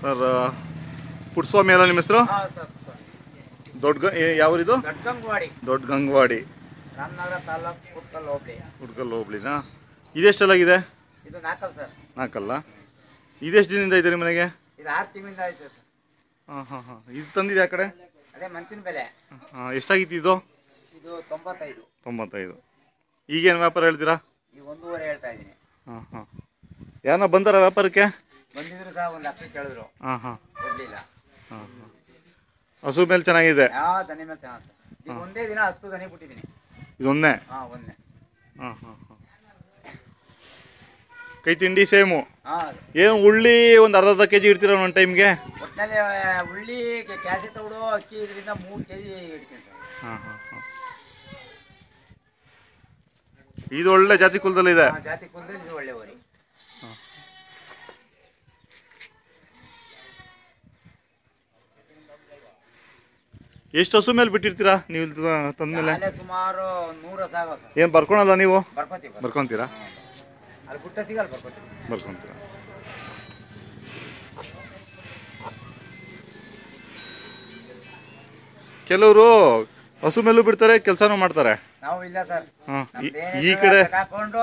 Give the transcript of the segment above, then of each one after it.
Sir Puttaswamy ಅಲ್ಲ ನಿಮ್ಮ ಹೆಸರು? ದೊಡ್ಡ ಯಾವ್ದು ದೊಡ್ಡ ಗಂಗವಾಡಿ. ರಾಮನಗರ ತಾಲೂಕು ಕುಡ್ಕಲ್ ಹೋಬ್ಳಿನಾ? ಇದೆಷ್ಟೆಲ್ಲಾಗಿದೆ? ಇದು ನಾಲ್ಕಲ್ಲ ಸರ್. ನಾಲ್ಕಲ್ಲ ಇದೆಷ್ಟು ದಿನದಿಂದ ಇದೆ ನಿಮ್ಮ ಮನೆಗೆ? ಇದು ಆರು ತಿಂಗಳಿಂದ ಆಯ್ತು ಸರ್. ಹಾಂ ಹಾಂ ಹಾಂ. ಇದು ತಂದಿದೆ ಆ ಕಡೆ? ಅದೇ ಮಂಚಿನ ಬೆಲೆ. ಹಾಂ ಎಷ್ಟಾಗಿತ್ತು ಇದು? ಇದು ತೊಂಬತ್ತೈದು. ತೊಂಬತ್ತೈದು. ಈಗೇನು ವ್ಯಾಪಾರ ಹೇಳ್ತೀರಾ? ಈಗ ಒಂದೂವರೆ ಹೇಳ್ತಾ ಇದ್ದೀನಿ. ಹಾಂ ಹಾಂ. ಯಾರನ್ನ ಬಂದಾರ ವ್ಯಾಪಾರಕ್ಕೆ? ಬಂದಿದ್ರು ಸಹ ಒಂದು ಲಕ್ಷ ಕೇಳಿದ್ರು. ಹಾಂ ಹಾಂ. ಕೊಡ್ಲಿಲ್ಲ. ಹಾಂ ಹಾಂ. ಹಸು ಮೇಲೆ ಚೆನ್ನಾಗಿದೆ? ಯಾವ ದನಿ ಮೇಲೆ ಚೆನ್ನಾಗಿ ಸರ್. ಈಗ ಒಂದೇ ದಿನ ಹತ್ತು ದನಿ ಬಿಟ್ಟಿದ್ದೀನಿ. ಇದೊಂದೇ ಹಾಂ ಒಂದೇ. ಹಾಂ ಹಾಂ ಹಾಂ. ಕೈ ತಿಂಡಿ ಸೇಮು. ಹಾಂ ಏನು ಉಳ್ಳಿ ಒಂದು ಅರ್ಧ ಅರ್ಧ ಕೆಜಿ ಇಡ್ತೀರ ಒಂದು ಟೈಮ್ಗೆ? ಒಟ್ಟಿನಲ್ಲಿ ಉಳ್ಳಿ ಕ್ಯಾಸೆ ತಗೊಡು ಅಕ್ಕಿ ಇದರಿಂದ ಮೂರು ಕೆಜಿ ಇಡ್ತೀನಿ ಸರ್. ಹಾಂ ಹಾಂ ಹಾಂ. ಇದು ಒಳ್ಳೆ ಜಾತಿ ಕುಲದಲ್ಲಿದೆ ಆ ಜಾತಿ ಕುಲದಲ್ಲಿ ಇದು ಒಳ್ಳೆ ಎಷ್ಟು ಹಸು ಮೇಲೆ ಬಿಟ್ಟಿರ್ತೀರಾ ನೀವು ಇಲ್ಲಿ ಮೇಲೆ ತಂದ್ಮೇಲೆ? ಸುಮಾರು ನೂರು ಏನು ಬರ್ಕೊಳಲ್ಲ ನೀವು. ಬರ್ಕೊಂತೀರಾ? ಅಲ್ಲಿ ಗುಟ್ಟ ಸಿಗಲ್ಲ ಬರ್ಕೊತೀವಿ ಬರ್ಕೊಂತೀರಾ? ಕೆಲವರು ಹಸು ಮೇಲೂ ಬಿಡ್ತಾರೆ ಕೆಲಸನೂ ಮಾಡ್ತಾರೆ. ನಾವು ಇಲ್ಲ ಸರ್. ಈ- ಈ ಕಡೆ ಹಾಕೊಂಡು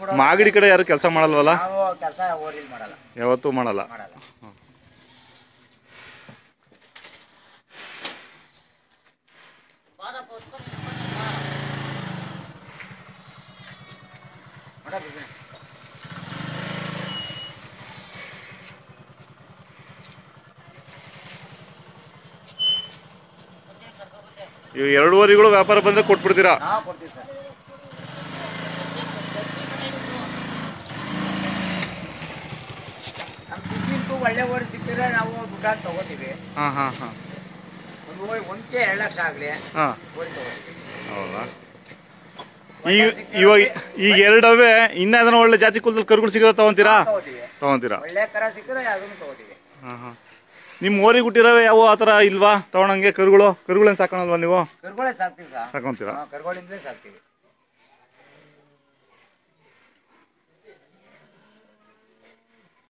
ಬಿಡೋ ಮಾಗಡಿ ಕಡೆ ಯಾರು ಕೆಲಸ ಮಾಡಲ್ವಲ್ಲ? ನಾವು ಕೆಲಸ ಓರಿಲ್ ಮಾಡಲ್ಲ. ಯಾವತ್ತೂ ಮಾಡಲ್ಲ. ಮಾಡಲ್ಲ ಮಾಡಲ್ಲ ಇದು. ಇವು ಎರಡೂವರೆಗಳು ವ್ಯಾಪಾರ ಬಂದ್ರೆ ಕೊಟ್ಬಿಡ್ತೀರಾ? ಒಳ್ಳೆ ಓರಿ ಸಿಕ್ಕಿದ್ರೆ ನಾವು ದುಡ್ಡಾಗಿ ತಗೋತೀವಿ. ಹಾಂ ಹಾಂ ಹಾಂ. ಒಂದು ಓರಿ ಒಂದ್ಕೆ ಎರಡು ಲಕ್ಷ ಆಗಲಿ. ಹೌದಾ? ಈಗ ಇವಾಗ ಈಗ ಎರಡವೇ ಇನ್ನ ಅದನ್ನ ಒಳ್ಳೆ ಜಾತಿ ಕುಲದಲ್ಲಿ ಕರುಗಳು ಸಿಗೋದ ತಗೊಂತೀರಾ? ತಗೊಂತೀರಾ? ಒಳ್ಳೆ ಕರ ಸಿಕ್ಕಿದ್ರೆ ಅದನ್ನು ತಗೋತೀವಿ. ಹಾಂ ಹಾಂ. ನಿಮ್ಮ ಊರಿಗೆ ಹುಟ್ಟಿರವೆ ಯಾವ ಆ ಥರ ಇಲ್ವಾ? ತಗೊಳಂಗೆ ಕರುಗಳು? ಕರುಗಳೇನು ಸಾಕೋಣಲ್ವಾ ನೀವು? ಕರುಗಳೇ ಸಾಕ್ತೀವಿ ಸಾಕೊಂತೀರಾ? ಕರ್ಗಳಿಂದಲೇ ಸಾಕ್ತೀವಿ.